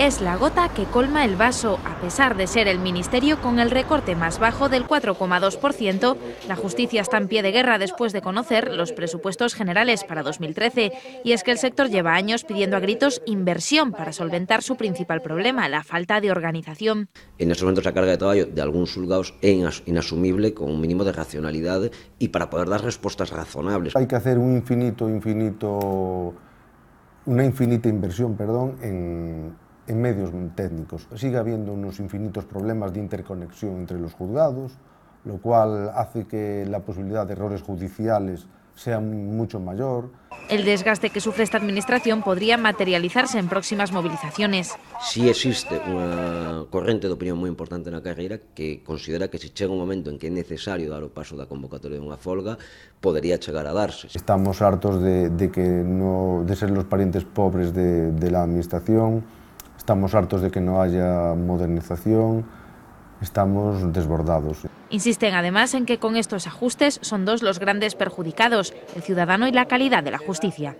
es la gota que colma el vaso. A pesar de ser el ministerio con el recorte más bajo del 4,2%, la justicia está en pie de guerra después de conocer los presupuestos generales para 2013. Y es que el sector lleva años pidiendo a gritos inversión para solventar su principal problema, la falta de organización. En estos momentos la carga de trabajo de algunos juzgados es inasumible con un mínimo de racionalidad y para poder dar respuestas razonables. Hay que hacer un infinito, infinito, una infinita inversión, perdón, en en medios técnicos. Sigue habiendo unos infinitos problemas de interconexión entre los juzgados, lo cual hace que la posibilidad de errores judiciales sea mucho mayor. El desgaste que sufre esta Administración podría materializarse en próximas movilizaciones. Sí existe unha corrente de opinión moi importante na carreira que considera que se chega un momento en que é necesario dar o paso da convocatoria de unha folga, podería chegar a darse. Estamos hartos de, de, que no, de ser los parientes pobres de, de la Administración, Estamos hartos de que no haya modernización, estamos desbordados. Insisten además en que con estos ajustes son dos los grandes perjudicados, el ciudadano y la calidad de la justicia.